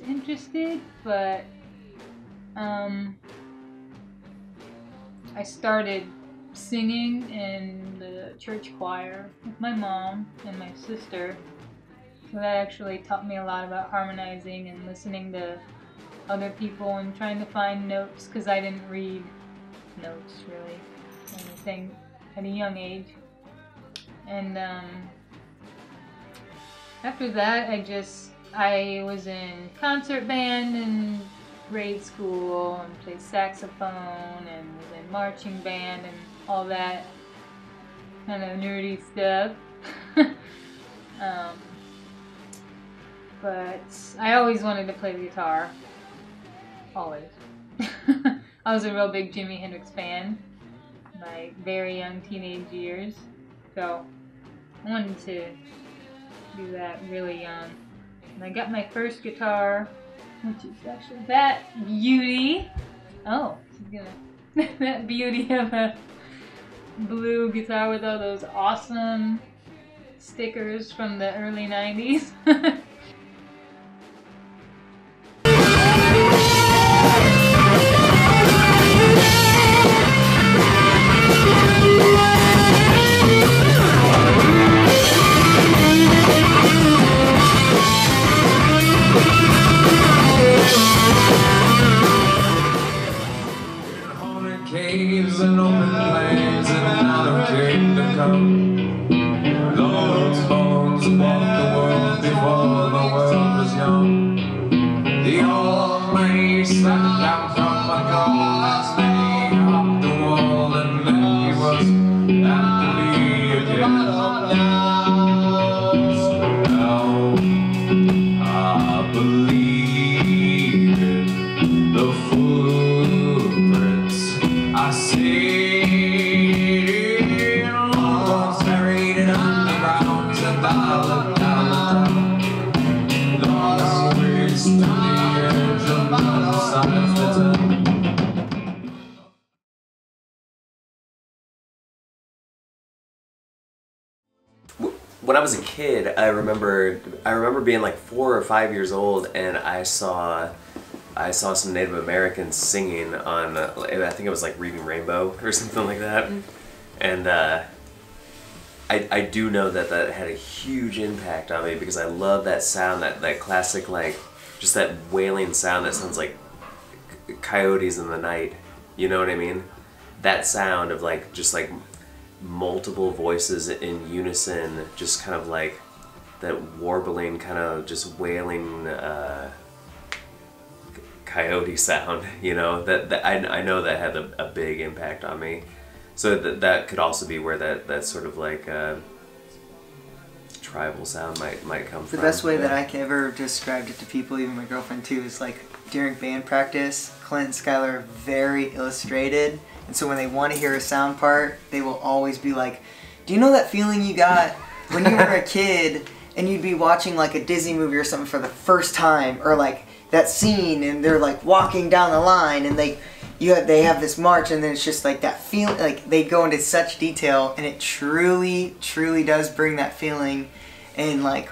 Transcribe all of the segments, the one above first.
interested, but um, I started singing in the church choir with my mom and my sister. So that actually taught me a lot about harmonizing and listening to other people and trying to find notes because I didn't read notes really anything at a young age. And um, after that, I just I was in concert band in grade school and played saxophone and was in marching band and all that kind of nerdy stuff. um, but I always wanted to play the guitar. Always. I was a real big Jimi Hendrix fan my very young teenage years. So I wanted to do that really young. And I got my first guitar, which is actually that beauty. Oh, she's gonna that beauty of a blue guitar with all those awesome stickers from the early 90s. when I was a kid, I remember I remember being like four or five years old, and I saw I saw some Native Americans singing on I think it was like Reading Rainbow or something like that, mm-hmm. and uh, I I do know that that had a huge impact on me because I love that sound that that classic like just that wailing sound that sounds like coyotes in the night. You know what I mean? That sound of like just like multiple voices in unison, just kind of like that warbling, kind of just wailing uh, coyote sound. You know that, that I, I know that had a, a big impact on me. So that that could also be where that that sort of like uh, tribal sound might might come the from. The best way yeah. that I can ever describe it to people, even my girlfriend too, is like during band practice, Clint and Skylar are very illustrated and so when they want to hear a sound part, they will always be like, "Do you know that feeling you got when you were a kid and you'd be watching like a Disney movie or something for the first time, or like that scene and they're like walking down the line and they you have, they have this march and then it's just like that feeling like they go into such detail and it truly truly does bring that feeling and like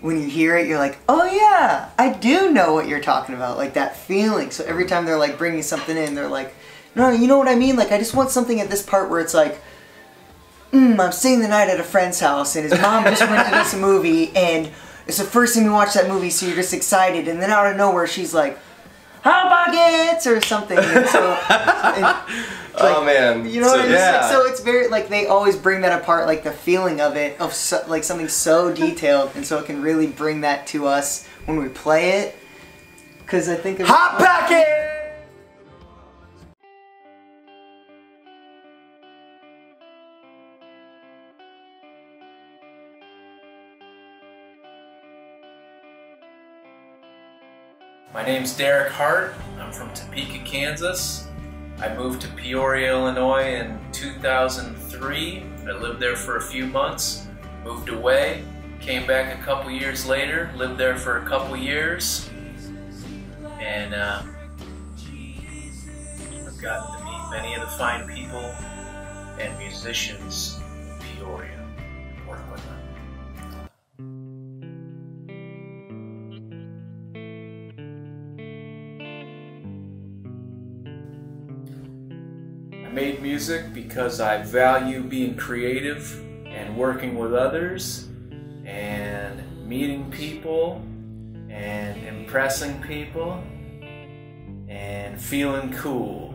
when you hear it you're like oh yeah i do know what you're talking about like that feeling. So every time they're like bringing something in they're like no, you know what I mean? Like, I just want something at this part where it's like, mm, I'm staying the night at a friend's house, and his mom just rented us a movie, and it's the first time you watch that movie, so you're just excited, and then out of nowhere, she's like, Hot Pockets! or something. And so, and, oh, like, oh man, you know so, what I mean? Yeah. Like, so it's very like they always bring that apart, like the feeling of it, of so, like something so detailed, and so it can really bring that to us when we play it. Because I think Hot Pockets. My name's Derek Hart. I'm from Topeka, Kansas. I moved to Peoria, Illinois in 2003. I lived there for a few months, moved away, came back a couple years later, lived there for a couple years, and uh, I've gotten to meet many of the fine people and musicians in Peoria, work with them. Made music because I value being creative and working with others and meeting people and impressing people and feeling cool.